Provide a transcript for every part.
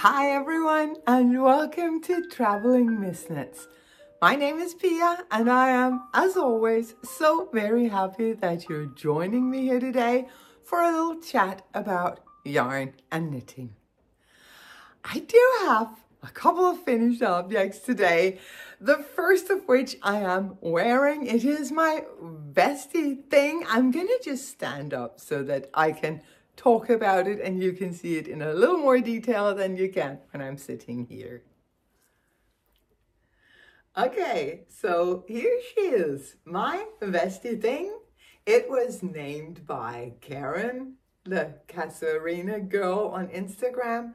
Hi everyone and welcome to Traveling Misknits. My name is Pia and I am, as always, so very happy that you're joining me here today for a little chat about yarn and knitting. I do have a couple of finished objects today, the first of which I am wearing. It is my vesty thing. I'm going to just stand up so that I can talk about it and you can see it in a little more detail than you can when I'm sitting here. Okay, so here she is, my vesty thing. It was named by Karen, the Casuarina girl on Instagram.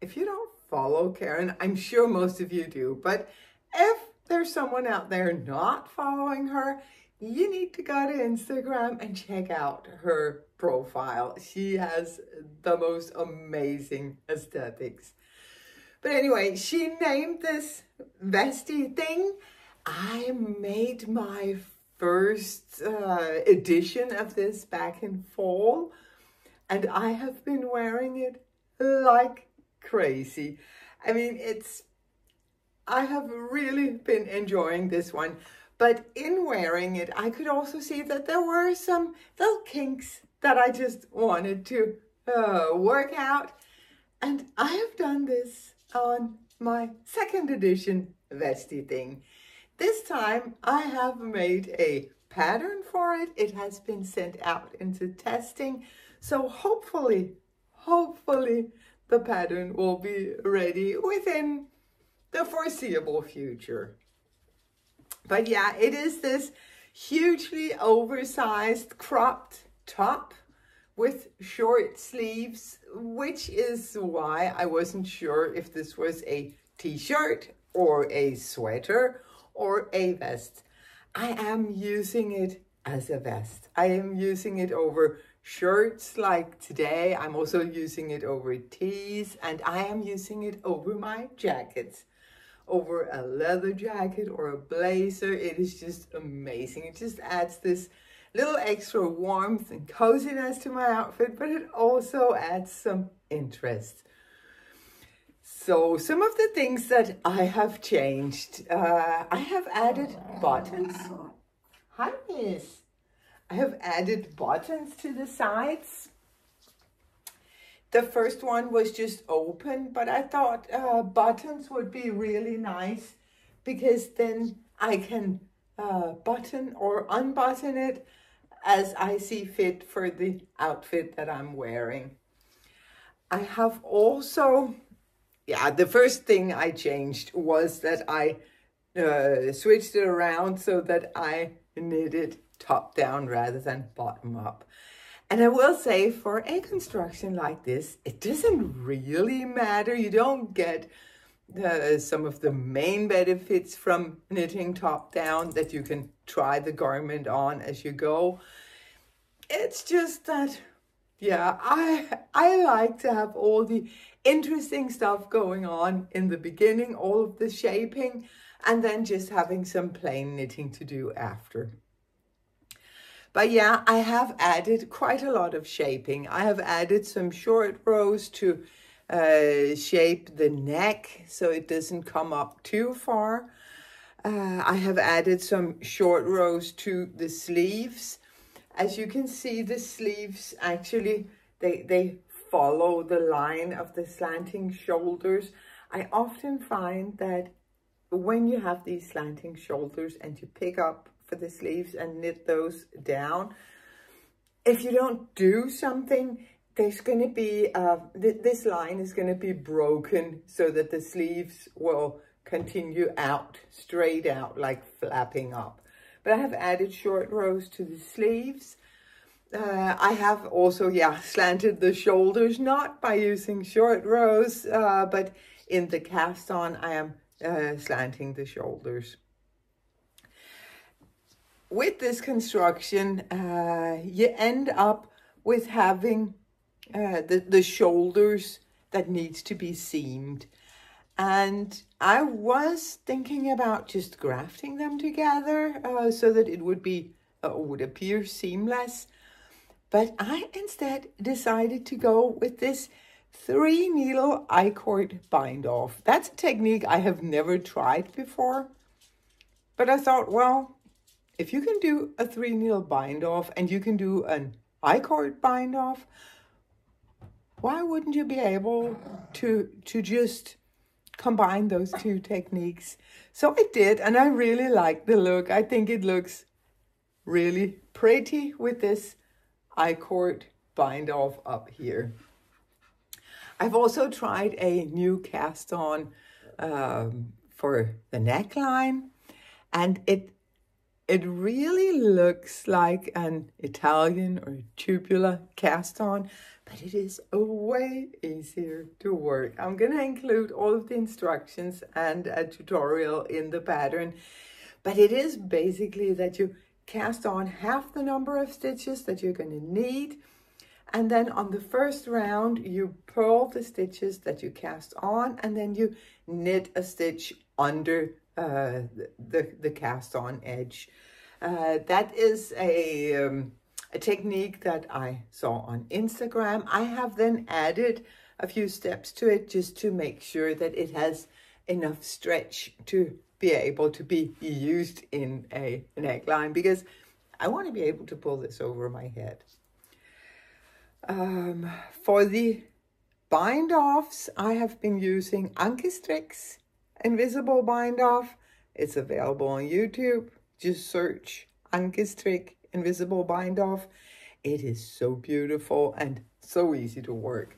If you don't follow Karen, I'm sure most of you do, but if there's someone out there not following her, you need to go to Instagram and check out her profile. She has the most amazing aesthetics. But anyway, she named this vesty thing. I made my first uh, edition of this back in fall and I have been wearing it like crazy. I mean, it's, I have really been enjoying this one. But in wearing it, I could also see that there were some little kinks that I just wanted to uh, work out. And I have done this on my second edition vesty thing. This time I have made a pattern for it. It has been sent out into testing. So hopefully, hopefully the pattern will be ready within the foreseeable future. But yeah, it is this hugely oversized cropped top with short sleeves, which is why I wasn't sure if this was a t-shirt or a sweater or a vest. I am using it as a vest. I am using it over shirts like today. I'm also using it over tees and I am using it over my jackets over a leather jacket or a blazer. It is just amazing. It just adds this little extra warmth and coziness to my outfit, but it also adds some interest. So some of the things that I have changed, uh, I have added buttons. Hi, Miss. I have added buttons to the sides the first one was just open, but I thought uh, buttons would be really nice because then I can uh, button or unbutton it as I see fit for the outfit that I'm wearing. I have also, yeah, the first thing I changed was that I uh, switched it around so that I knitted top down rather than bottom up. And I will say for a construction like this, it doesn't really matter. You don't get uh, some of the main benefits from knitting top down that you can try the garment on as you go. It's just that, yeah, I, I like to have all the interesting stuff going on in the beginning, all of the shaping, and then just having some plain knitting to do after. But yeah, I have added quite a lot of shaping. I have added some short rows to uh, shape the neck so it doesn't come up too far. Uh, I have added some short rows to the sleeves. As you can see, the sleeves actually, they, they follow the line of the slanting shoulders. I often find that when you have these slanting shoulders and you pick up for the sleeves and knit those down. If you don't do something, there's going to be, uh, th this line is going to be broken so that the sleeves will continue out, straight out, like flapping up. But I have added short rows to the sleeves. Uh, I have also, yeah, slanted the shoulders, not by using short rows, uh, but in the cast on, I am uh, slanting the shoulders with this construction, uh, you end up with having uh, the, the shoulders that needs to be seamed. And I was thinking about just grafting them together uh, so that it would be uh, would appear seamless. But I instead decided to go with this three needle I-cord bind off. That's a technique I have never tried before. But I thought, well, if you can do a three needle bind off and you can do an I-cord bind off, why wouldn't you be able to, to just combine those two techniques? So I did, and I really like the look. I think it looks really pretty with this I-cord bind off up here. I've also tried a new cast on um, for the neckline and it it really looks like an Italian or tubular cast on, but it is way easier to work. I'm going to include all of the instructions and a tutorial in the pattern, but it is basically that you cast on half the number of stitches that you're going to need. And then on the first round, you purl the stitches that you cast on, and then you knit a stitch under the, the cast on edge. Uh, that is a, um, a technique that I saw on Instagram. I have then added a few steps to it just to make sure that it has enough stretch to be able to be used in a neckline because I want to be able to pull this over my head. Um, for the bind offs, I have been using Anke Strix invisible bind off. It's available on YouTube. Just search Anke Strix invisible bind off. It is so beautiful and so easy to work.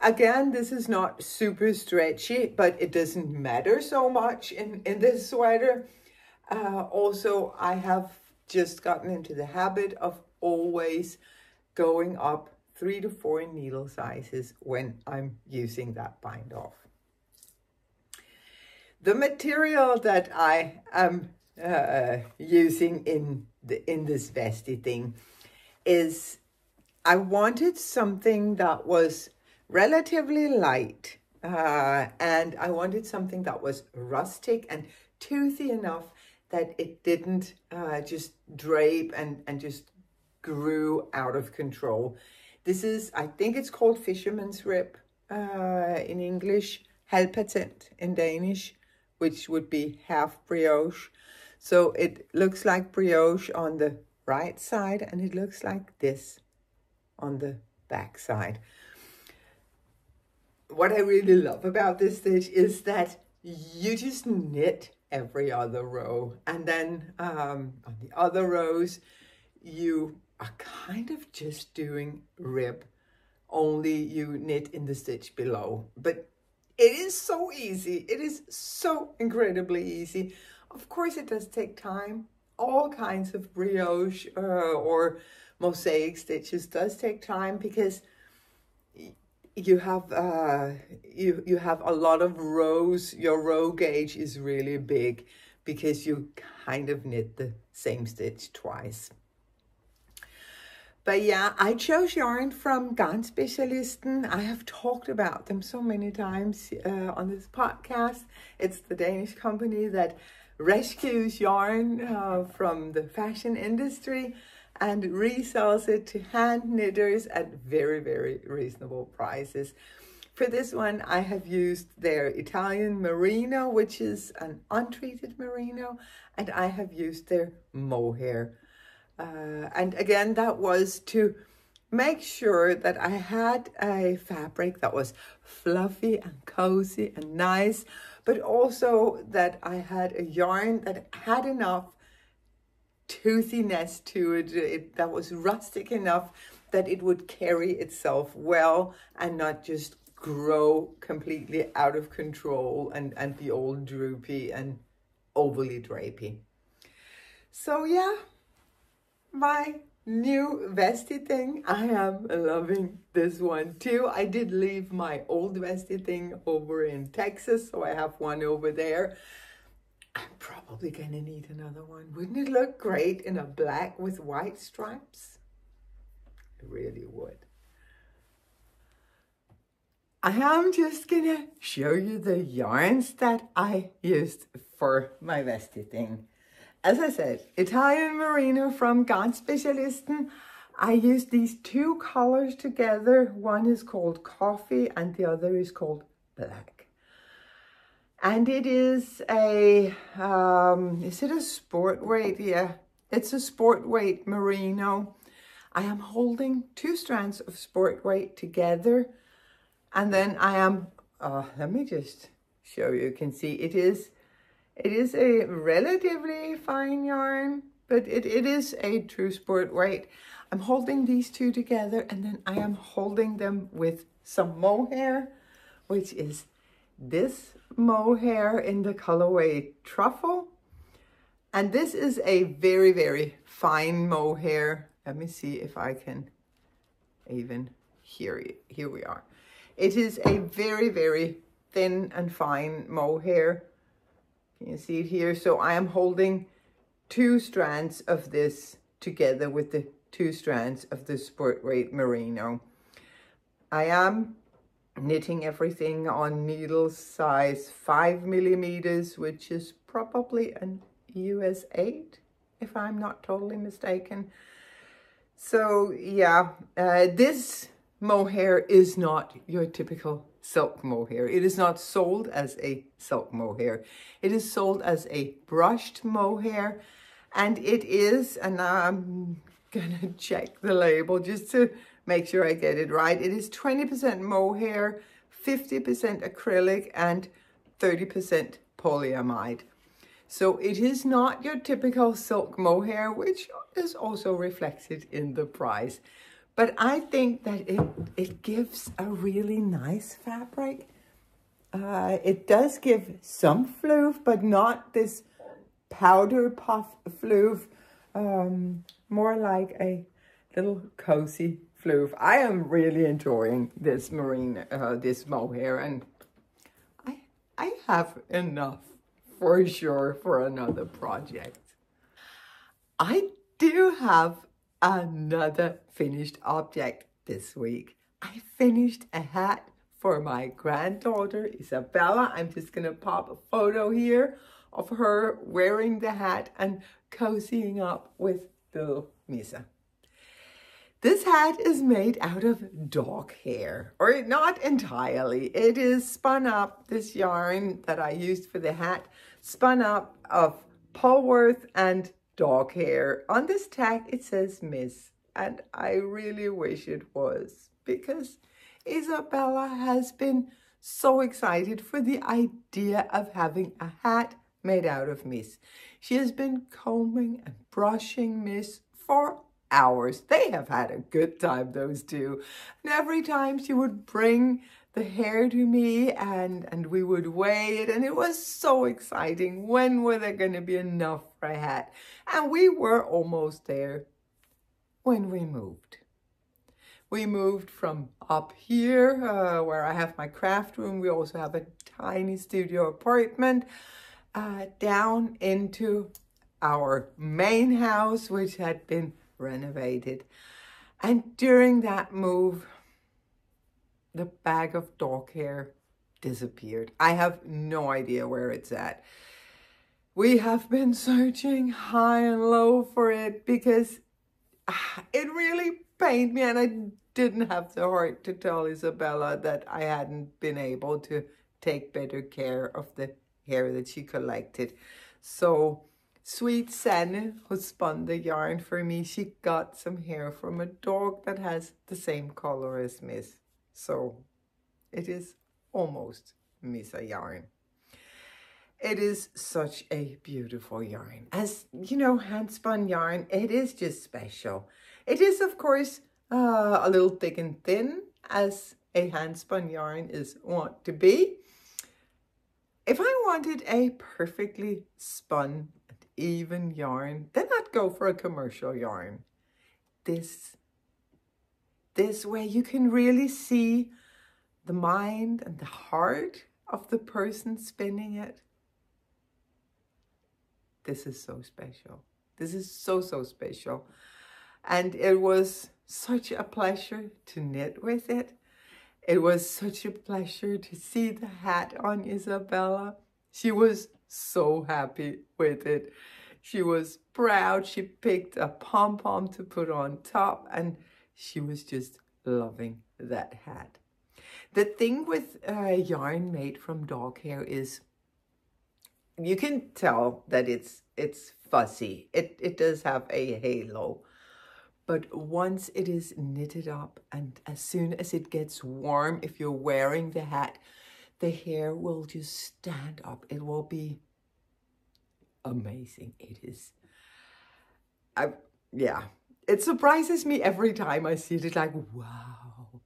Again, this is not super stretchy, but it doesn't matter so much in, in this sweater. Uh, also, I have just gotten into the habit of always going up three to four needle sizes when I'm using that bind off. The material that I am uh, using in the, in this vesty thing is I wanted something that was relatively light uh, and I wanted something that was rustic and toothy enough that it didn't uh, just drape and, and just grew out of control. This is, I think it's called fisherman's rib uh, in English, halvpatent in Danish which would be half brioche. So it looks like brioche on the right side and it looks like this on the back side. What I really love about this stitch is that you just knit every other row and then um, on the other rows you are kind of just doing rib only you knit in the stitch below but it is so easy. It is so incredibly easy. Of course, it does take time. All kinds of brioche uh, or mosaic stitches does take time because you have uh, you you have a lot of rows. Your row gauge is really big because you kind of knit the same stitch twice. But yeah, I chose yarn from Garnspecialisten. I have talked about them so many times uh, on this podcast. It's the Danish company that rescues yarn uh, from the fashion industry and resells it to hand knitters at very, very reasonable prices. For this one, I have used their Italian merino, which is an untreated merino, and I have used their mohair uh, and again, that was to make sure that I had a fabric that was fluffy and cozy and nice, but also that I had a yarn that had enough toothiness to it, it that was rustic enough that it would carry itself well and not just grow completely out of control and, and be all droopy and overly drapey. So yeah, my new vesty thing. I am loving this one too. I did leave my old vesty thing over in Texas, so I have one over there. I'm probably gonna need another one. Wouldn't it look great in a black with white stripes? It really would. I am just gonna show you the yarns that I used for my vesty thing as I said, Italian Merino from Garnspecialisten. I use these two colors together. One is called coffee and the other is called black. And it is a, um, is it a sport weight? Yeah, it's a sport weight merino. I am holding two strands of sport weight together. And then I am, uh, let me just show you. You can see it is, it is a relatively fine yarn, but it, it is a true sport weight. I'm holding these two together and then I am holding them with some mohair, which is this mohair in the colorway Truffle. And this is a very, very fine mohair. Let me see if I can even hear it. Here we are. It is a very, very thin and fine mohair. Can you see it here? So I am holding two strands of this together with the two strands of the Sport Weight Merino. I am knitting everything on needle size 5 millimeters, which is probably an US 8, if I'm not totally mistaken. So yeah, uh, this mohair is not your typical silk mohair. It is not sold as a silk mohair. It is sold as a brushed mohair and it is, and I'm gonna check the label just to make sure I get it right. It is 20% mohair, 50% acrylic, and 30% polyamide. So it is not your typical silk mohair, which is also reflected in the price. But I think that it, it gives a really nice fabric. Uh, it does give some floof, but not this powder puff floof. Um, more like a little cozy floof. I am really enjoying this marine, uh, this mohair, and I, I have enough for sure for another project. I do have another finished object this week. I finished a hat for my granddaughter, Isabella. I'm just gonna pop a photo here of her wearing the hat and cozying up with little Misa. This hat is made out of dog hair, or not entirely. It is spun up, this yarn that I used for the hat, spun up of Polworth and dog hair. On this tag, it says Miss, and I really wish it was because Isabella has been so excited for the idea of having a hat made out of Miss. She has been combing and brushing Miss for hours. They have had a good time, those two. And every time she would bring the hair to me and, and we would weigh it and it was so exciting. When were there going to be enough for a hat? And we were almost there when we moved. We moved from up here uh, where I have my craft room. We also have a tiny studio apartment uh, down into our main house, which had been renovated. And during that move, the bag of dog hair disappeared. I have no idea where it's at. We have been searching high and low for it because ah, it really pained me and I didn't have the heart to tell Isabella that I hadn't been able to take better care of the hair that she collected. So sweet Sanne, who spun the yarn for me, she got some hair from a dog that has the same color as Miss. So it is almost Misa yarn. It is such a beautiful yarn. As you know, hand spun yarn, it is just special. It is, of course, uh, a little thick and thin, as a hand spun yarn is want to be. If I wanted a perfectly spun and even yarn, then I'd go for a commercial yarn. This, this way you can really see the mind and the heart of the person spinning it. This is so special. This is so, so special. And it was such a pleasure to knit with it. It was such a pleasure to see the hat on Isabella. She was so happy with it. She was proud. She picked a pom-pom to put on top and she was just loving that hat. The thing with uh, yarn made from dog hair is you can tell that it's it's fuzzy. It, it does have a halo. But once it is knitted up and as soon as it gets warm, if you're wearing the hat, the hair will just stand up. It will be amazing. It is. I yeah. It surprises me every time I see it. It's like, wow.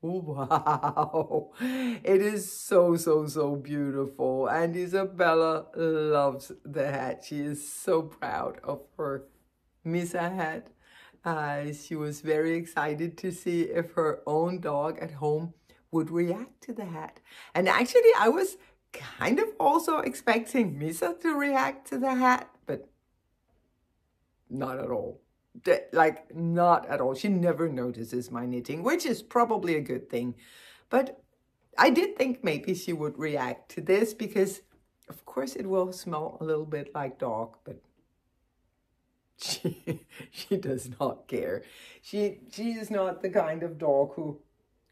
Wow. It is so, so, so beautiful. And Isabella loves the hat. She is so proud of her Misa hat. Uh, she was very excited to see if her own dog at home would react to the hat. And actually, I was kind of also expecting Misa to react to the hat, but not at all. Like, not at all. She never notices my knitting, which is probably a good thing. But I did think maybe she would react to this because, of course, it will smell a little bit like dog, but she she does not care. She she is not the kind of dog who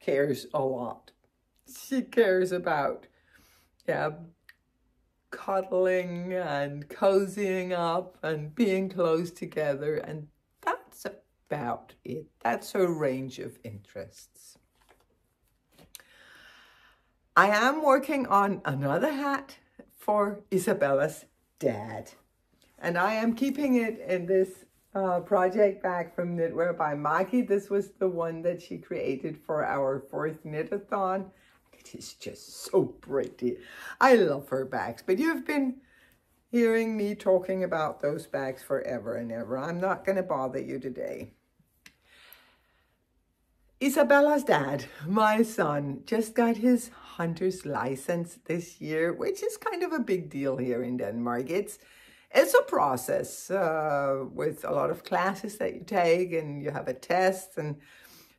cares a lot. She cares about yeah cuddling and cozying up and being close together and about it. That's her range of interests. I am working on another hat for Isabella's dad. And I am keeping it in this uh, project bag from Knitwear by Maki. This was the one that she created for our fourth knitathon. It is just so pretty. I love her bags, but you've been hearing me talking about those bags forever and ever. I'm not going to bother you today. Isabella's dad, my son, just got his hunter's license this year, which is kind of a big deal here in Denmark. It's it's a process uh, with a lot of classes that you take and you have a test and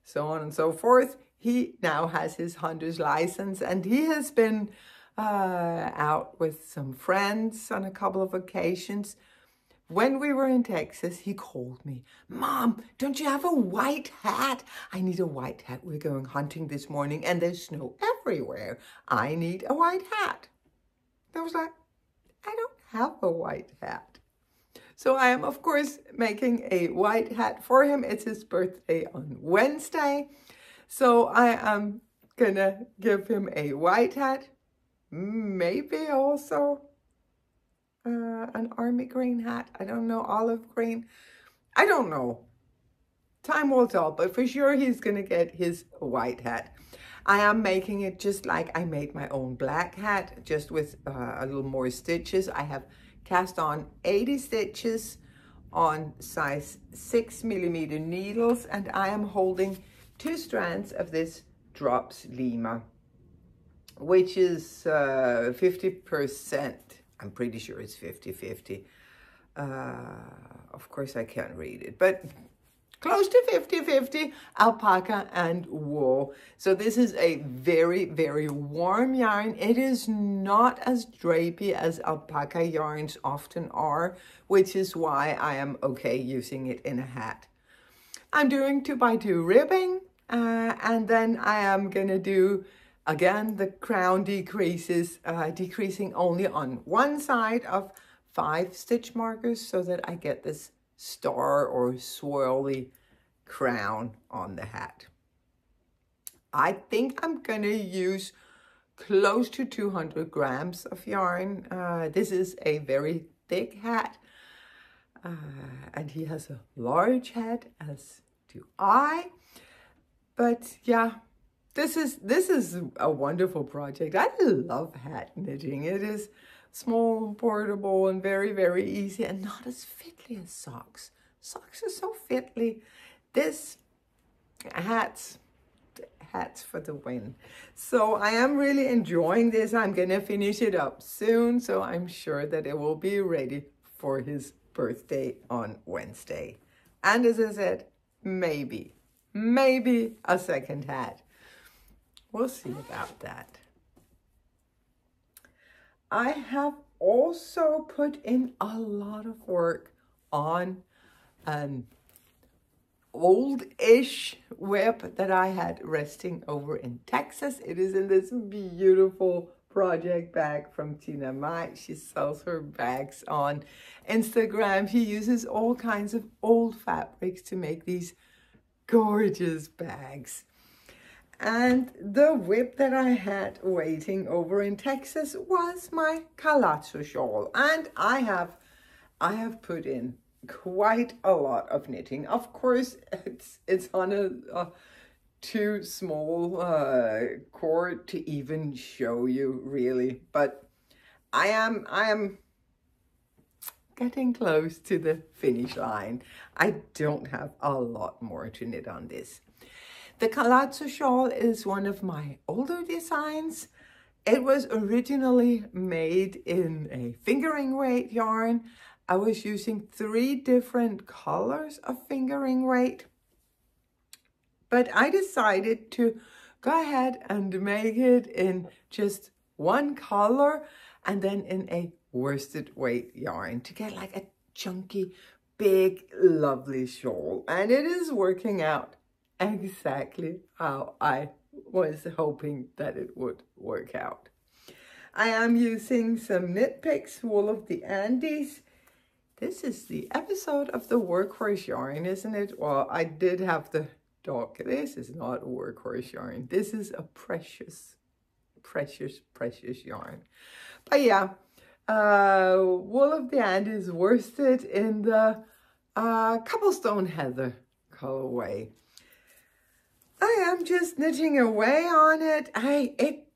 so on and so forth. He now has his hunter's license and he has been uh, out with some friends on a couple of occasions. When we were in Texas, he called me, Mom, don't you have a white hat? I need a white hat. We're going hunting this morning and there's snow everywhere. I need a white hat. I was like, I don't have a white hat. So I am, of course, making a white hat for him. It's his birthday on Wednesday. So I am gonna give him a white hat, maybe also an army green hat. I don't know, olive green. I don't know. Time will tell, but for sure he's gonna get his white hat. I am making it just like I made my own black hat, just with uh, a little more stitches. I have cast on 80 stitches on size 6 millimeter needles, and I am holding two strands of this drops Lima, which is 50%. Uh, I'm pretty sure it's 50-50. Uh, of course, I can't read it, but close to 50-50 alpaca and wool. So this is a very, very warm yarn. It is not as drapey as alpaca yarns often are, which is why I am okay using it in a hat. I'm doing two by two ribbing, uh, and then I am gonna do Again, the crown decreases, uh, decreasing only on one side of five stitch markers so that I get this star or swirly crown on the hat. I think I'm gonna use close to 200 grams of yarn. Uh, this is a very thick hat uh, and he has a large head as do I. But yeah, this is this is a wonderful project. I love hat knitting. It is small, portable, and very, very easy, and not as fiddly as socks. Socks are so fiddly. This hats, hats for the win. So I am really enjoying this. I'm gonna finish it up soon, so I'm sure that it will be ready for his birthday on Wednesday. And as I said, maybe, maybe a second hat. We'll see about that. I have also put in a lot of work on an old-ish WIP that I had resting over in Texas. It is in this beautiful project bag from Tina Mai. She sells her bags on Instagram. She uses all kinds of old fabrics to make these gorgeous bags. And the WIP that I had waiting over in Texas was my Carlazzo shawl. And I have, I have put in quite a lot of knitting. Of course, it's, it's on a, a too small uh, cord to even show you really, but I am, I am getting close to the finish line. I don't have a lot more to knit on this. The Carlazzo shawl is one of my older designs. It was originally made in a fingering weight yarn. I was using three different colors of fingering weight. But I decided to go ahead and make it in just one color and then in a worsted weight yarn to get like a chunky, big, lovely shawl. And it is working out exactly how I was hoping that it would work out. I am using some Knit Picks Wool of the Andes. This is the episode of the Workhorse yarn, isn't it? Well, I did have the dog. This is not workhorse yarn. This is a precious, precious, precious yarn. But yeah, uh, Wool of the Andes worsted in the uh, Cobblestone Heather colorway. I am just knitting away on it. I it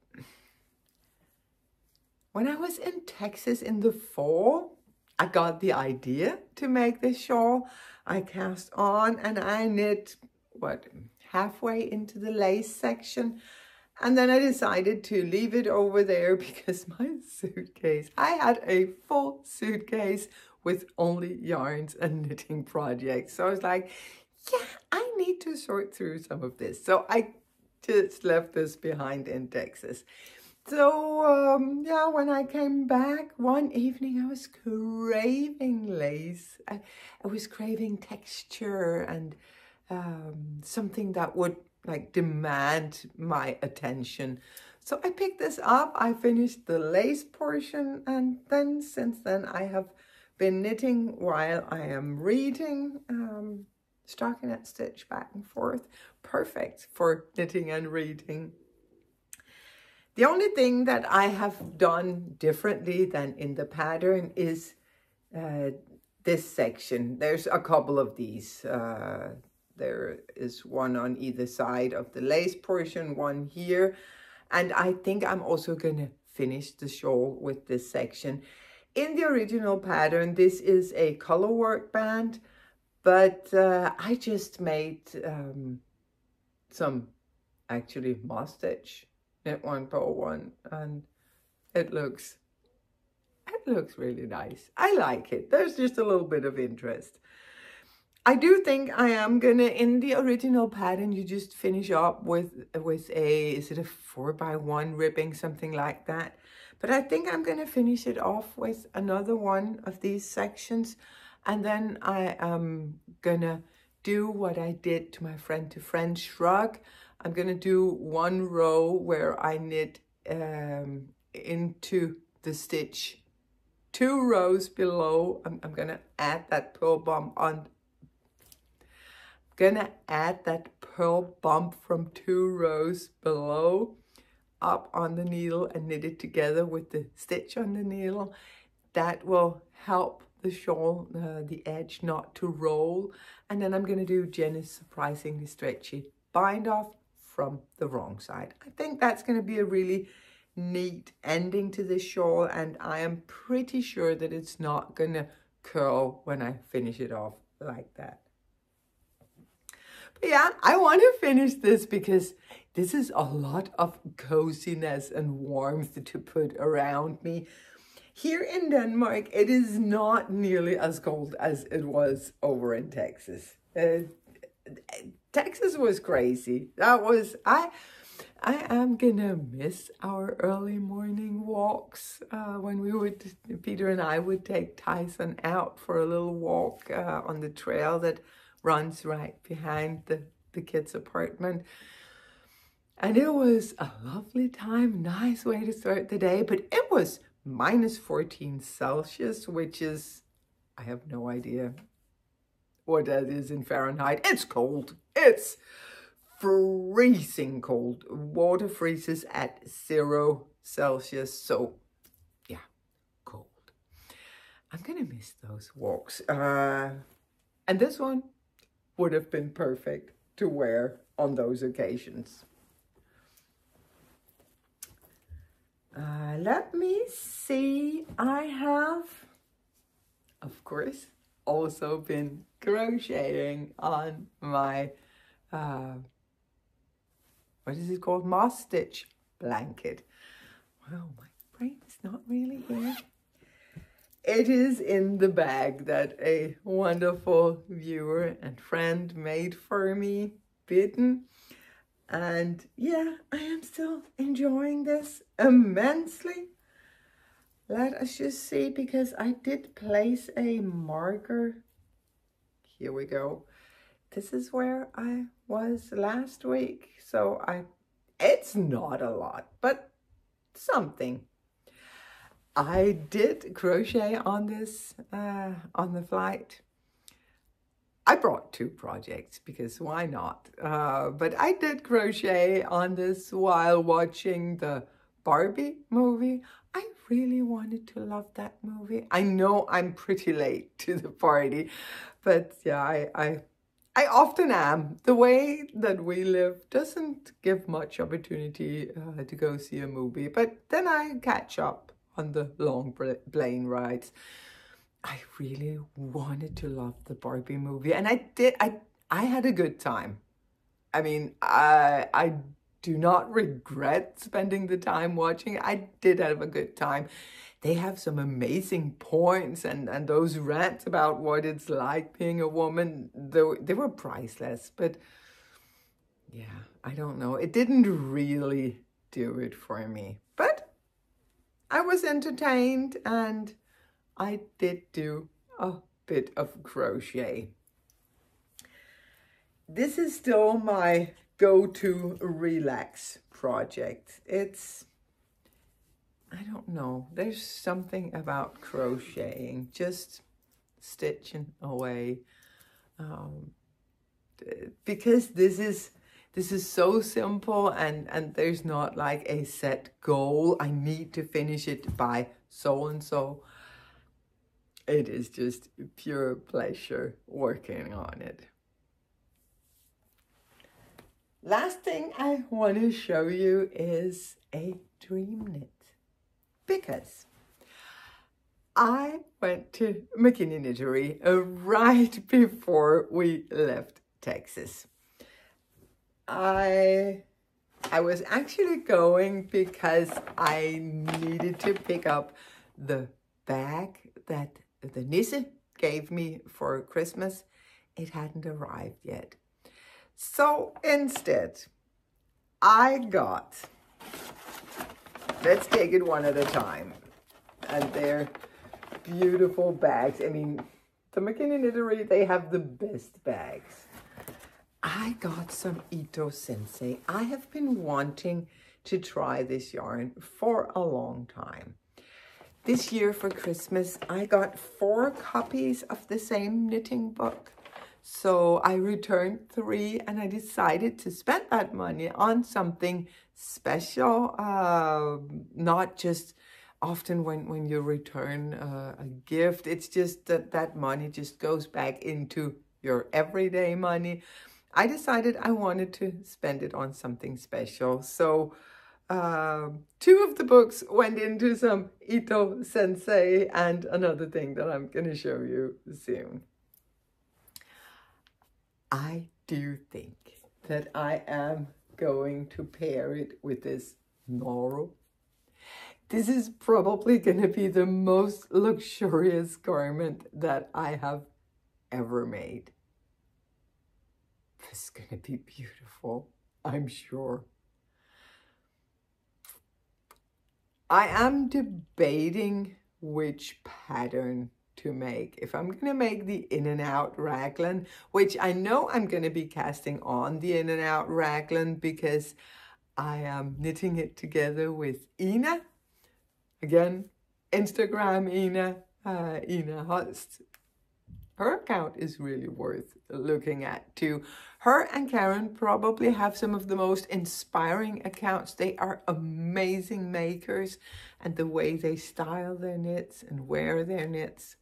when I was in Texas in the fall, I got the idea to make this shawl. I cast on and I knit what, halfway into the lace section. And then I decided to leave it over there because my suitcase, I had a full suitcase with only yarns and knitting projects. So I was like, yeah, need to sort through some of this. So I just left this behind in Texas. So, um, yeah, when I came back one evening, I was craving lace. I, I was craving texture and um, something that would like demand my attention. So I picked this up, I finished the lace portion, and then since then I have been knitting while I am reading, um, stockinette stitch back and forth. Perfect for knitting and reading. The only thing that I have done differently than in the pattern is uh, this section. There's a couple of these. Uh, there is one on either side of the lace portion, one here. And I think I'm also going to finish the shawl with this section. In the original pattern, this is a color work band, but uh, I just made um, some actually stitch knit one bow one and it looks it looks really nice. I like it. There's just a little bit of interest. I do think I am gonna, in the original pattern, you just finish up with, with a, is it a four by one ribbing, something like that. But I think I'm gonna finish it off with another one of these sections. And then I am gonna do what I did to my friend to friend shrug. I'm gonna do one row where I knit um, into the stitch two rows below. I'm, I'm gonna add that purl bump on I'm Gonna add that purl bump from two rows below up on the needle and knit it together with the stitch on the needle. That will help the shawl, uh, the edge not to roll. And then I'm gonna do Jenny's Surprisingly Stretchy bind off from the wrong side. I think that's gonna be a really neat ending to this shawl and I am pretty sure that it's not gonna curl when I finish it off like that. But yeah, I want to finish this because this is a lot of coziness and warmth to put around me. Here in Denmark, it is not nearly as cold as it was over in Texas. Uh, Texas was crazy. That was, I, I am gonna miss our early morning walks uh, when we would, Peter and I would take Tyson out for a little walk uh, on the trail that runs right behind the, the kids' apartment. And it was a lovely time, nice way to start the day, but it was minus 14 Celsius, which is, I have no idea what that is in Fahrenheit. It's cold. It's freezing cold. Water freezes at zero Celsius. So, yeah, cold. I'm going to miss those walks. Uh, and this one would have been perfect to wear on those occasions. Uh, let me see. I have, of course, also been crocheting on my uh, what is it called? Moss stitch blanket. Wow, my brain is not really here. It is in the bag that a wonderful viewer and friend made for me, Bitten. And yeah, I am still enjoying this immensely. Let us just see, because I did place a marker. Here we go this is where I was last week. So I, it's not a lot, but something. I did crochet on this, uh, on the flight. I brought two projects because why not? Uh, but I did crochet on this while watching the Barbie movie. I really wanted to love that movie. I know I'm pretty late to the party, but yeah, I, I I often am. The way that we live doesn't give much opportunity uh, to go see a movie, but then I catch up on the long plane rides. I really wanted to love the Barbie movie, and I did. I I had a good time. I mean, I I do not regret spending the time watching. I did have a good time they have some amazing points and, and those rants about what it's like being a woman, though they were priceless. But yeah, I don't know. It didn't really do it for me. But I was entertained and I did do a bit of crochet. This is still my go-to relax project. It's I don't know. There's something about crocheting, just stitching away. Um, because this is this is so simple and and there's not like a set goal i need to finish it by so and so it is just pure pleasure working on it last thing i want to show you is a dream knit because I went to McKinney Knittery right before we left Texas. I I was actually going because I needed to pick up the bag that the Nisse gave me for Christmas. It hadn't arrived yet. So instead, I got let's take it one at a time. And they're beautiful bags. I mean, the McKinney Knittery, they have the best bags. I got some Ito Sensai. I have been wanting to try this yarn for a long time. This year for Christmas, I got four copies of the same knitting book. So I returned three and I decided to spend that money on something special, uh, not just often when, when you return uh, a gift, it's just that that money just goes back into your everyday money. I decided I wanted to spend it on something special. So uh, two of the books went into some Ito Sensai and another thing that I'm going to show you soon. I do think that I am going to pair it with this Noro. This is probably going to be the most luxurious garment that I have ever made. This is going to be beautiful, I'm sure. I am debating which pattern to make. If I'm going to make the in and out raglan, which I know I'm going to be casting on the in and out raglan because I am knitting it together with Ina. Again, Instagram Ina, uh, Ina Holst. Her account is really worth looking at too. Her and Karen probably have some of the most inspiring accounts. They are amazing makers and the way they style their knits and wear their knits.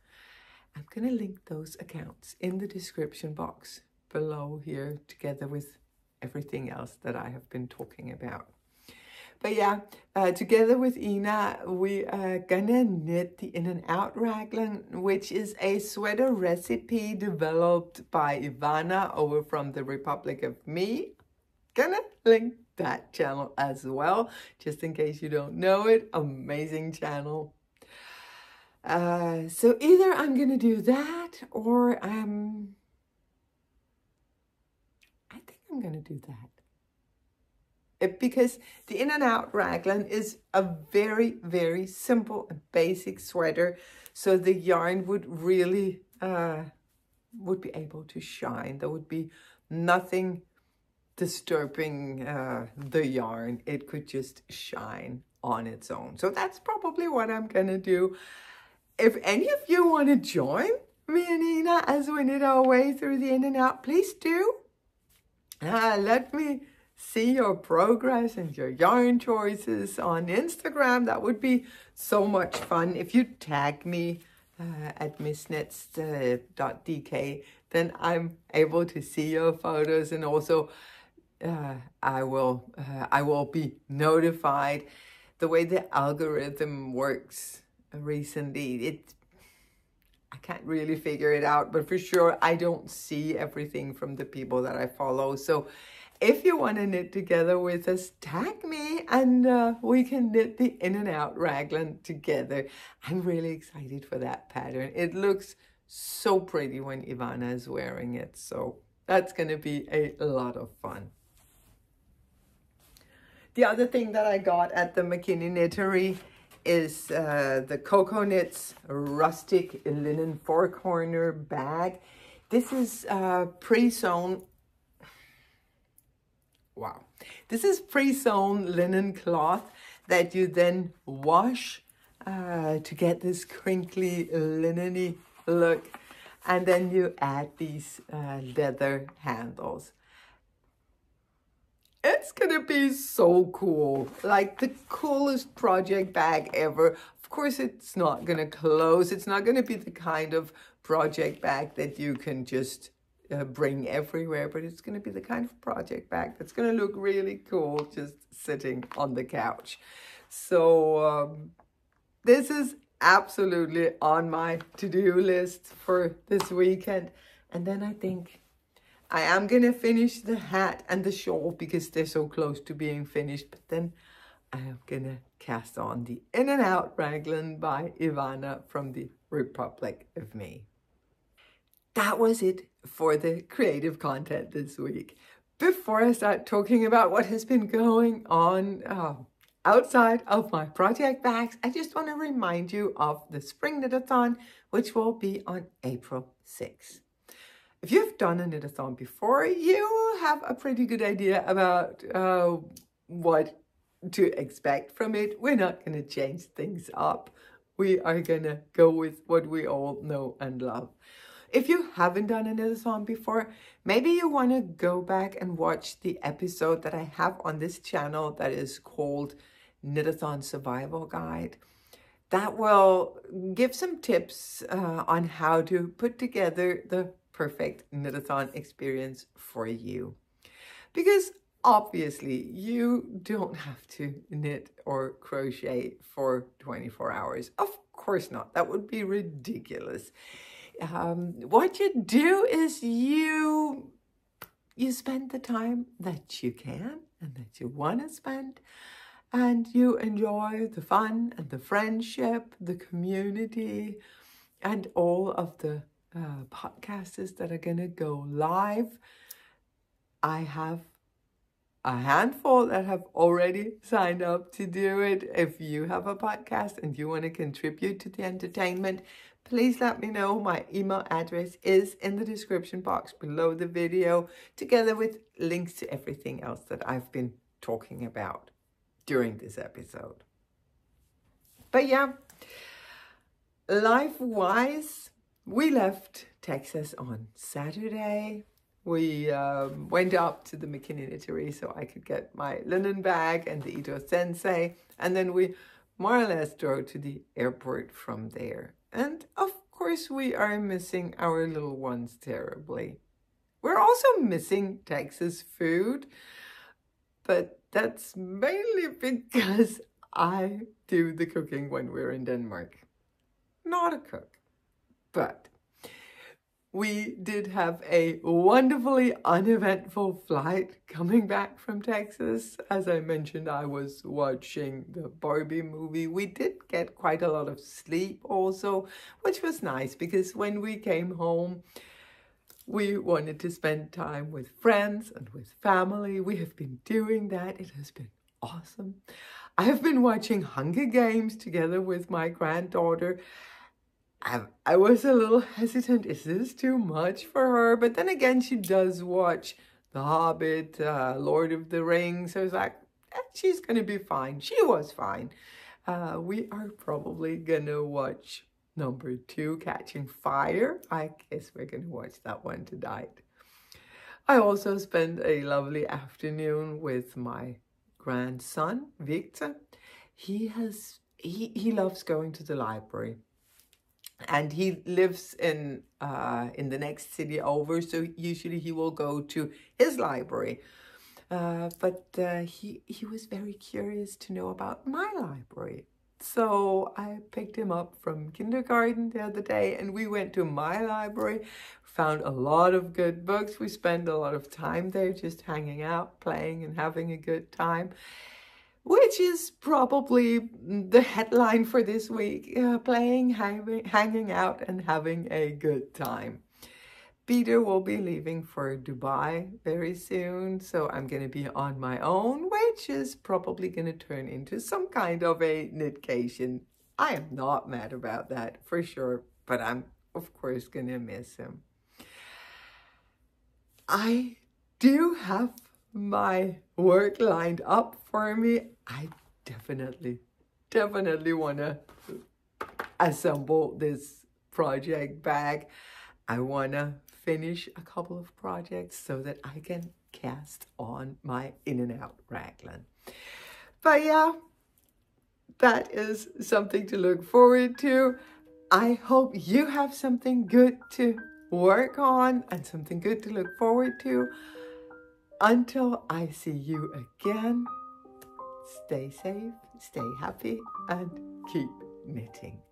I'm going to link those accounts in the description box below here together with everything else that I have been talking about. But yeah, uh, together with Ina, we are gonna knit the In and Out Raglan, which is a sweater recipe developed by Ivana over from the Republic of Me. Gonna link that channel as well, just in case you don't know it. Amazing channel. Uh, so either I'm gonna do that or I'm, I think I'm gonna do that because the in and out raglan is a very, very simple and basic sweater. So the yarn would really, uh, would be able to shine. There would be nothing disturbing uh, the yarn. It could just shine on its own. So that's probably what I'm going to do. If any of you want to join me and Ina as we knit our way through the in and out, please do. Uh, let me see your progress and your yarn choices on Instagram. That would be so much fun. If you tag me uh, at missknits.dk, then I'm able to see your photos and also uh, I will uh, I will be notified. The way the algorithm works recently, it I can't really figure it out, but for sure I don't see everything from the people that I follow. So if you want to knit together with us, tag me and uh, we can knit the in and out raglan together. I'm really excited for that pattern. It looks so pretty when Ivana is wearing it. So that's going to be a lot of fun. The other thing that I got at the McKinney Knittery is uh, the Coco Knits Rustic Linen Four Corner Bag. This is uh, pre-sewn Wow. This is pre-sewn linen cloth that you then wash uh, to get this crinkly, lineny look. And then you add these uh, leather handles. It's gonna be so cool. Like the coolest project bag ever. Of course, it's not gonna close. It's not gonna be the kind of project bag that you can just uh, bring everywhere, but it's going to be the kind of project bag that's going to look really cool just sitting on the couch. So um, this is absolutely on my to-do list for this weekend. And then I think I am going to finish the hat and the shawl because they're so close to being finished. But then I am going to cast on the In and Out Raglan by Ivana from the Republic of Me that was it for the creative content this week. Before I start talking about what has been going on oh, outside of my project bags, I just want to remind you of the Spring Knitathon, which will be on April 6th. If you've done a knitathon before, you have a pretty good idea about uh, what to expect from it. We're not going to change things up. We are going to go with what we all know and love. If you haven't done a knitathon before, maybe you want to go back and watch the episode that I have on this channel that is called Knitathon Survival Guide. That will give some tips uh, on how to put together the perfect knitathon experience for you. Because obviously you don't have to knit or crochet for 24 hours. Of course not. That would be ridiculous um, what you do is you you spend the time that you can and that you want to spend and you enjoy the fun and the friendship, the community, and all of the uh, podcasters that are going to go live. I have a handful that have already signed up to do it. If you have a podcast and you want to contribute to the entertainment, please let me know. My email address is in the description box below the video, together with links to everything else that I've been talking about during this episode. But yeah, life wise, we left Texas on Saturday we um, went up to the McKinney so I could get my linen bag and the Ito Sensai. And then we more or less drove to the airport from there. And of course, we are missing our little ones terribly. We're also missing Texas food, but that's mainly because I do the cooking when we're in Denmark. Not a cook, but we did have a wonderfully uneventful flight coming back from Texas. As I mentioned, I was watching the Barbie movie. We did get quite a lot of sleep also, which was nice because when we came home, we wanted to spend time with friends and with family. We have been doing that. It has been awesome. I have been watching Hunger Games together with my granddaughter I, I was a little hesitant. Is this too much for her? But then again, she does watch The Hobbit, uh, Lord of the Rings. So I was like, eh, she's going to be fine. She was fine. Uh, we are probably going to watch number two, Catching Fire. I guess we're going to watch that one tonight. I also spent a lovely afternoon with my grandson, Victor. He has he, he loves going to the library and he lives in uh, in the next city over. So usually he will go to his library. Uh, but uh, he he was very curious to know about my library. So I picked him up from kindergarten the other day, and we went to my library. Found a lot of good books. We spent a lot of time there, just hanging out, playing, and having a good time which is probably the headline for this week uh, playing, hanging, hanging out, and having a good time. Peter will be leaving for Dubai very soon, so I'm going to be on my own, which is probably going to turn into some kind of a knitcation. I am not mad about that for sure, but I'm of course going to miss him. I do have my work lined up for me I definitely, definitely want to assemble this project bag. I want to finish a couple of projects so that I can cast on my in and out raglan. But yeah, that is something to look forward to. I hope you have something good to work on and something good to look forward to. Until I see you again, Stay safe, stay happy, and keep knitting.